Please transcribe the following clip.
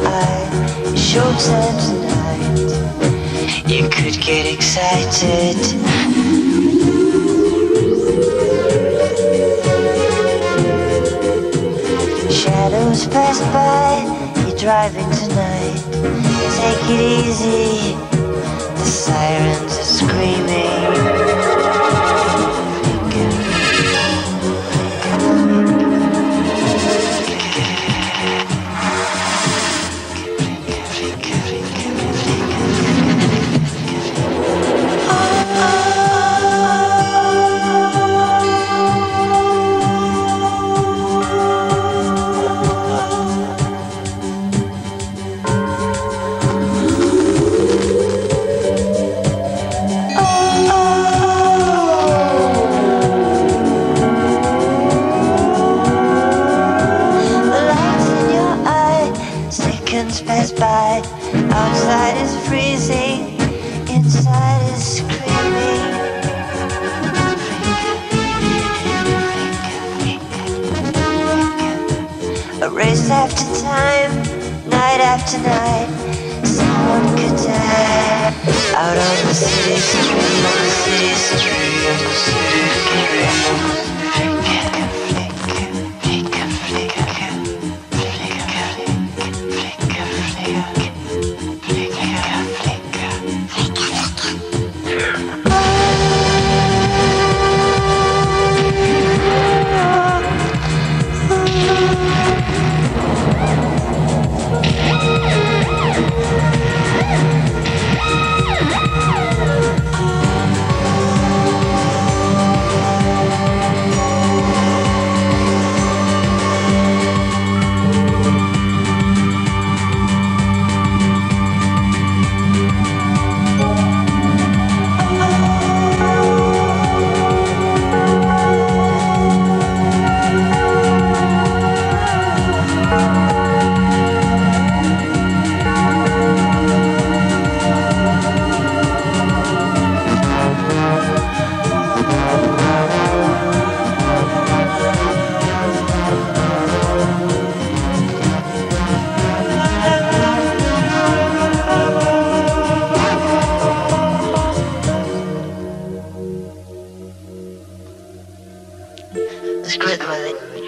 eye. Showtime tonight. You could get excited. Shadows pass by. You're driving tonight. Take it easy. The sirens are screaming. By. Outside is freezing, inside is screaming. A race after time, night after night. Someone could die out on the city street, on the city street, on the city street. care. Squidward.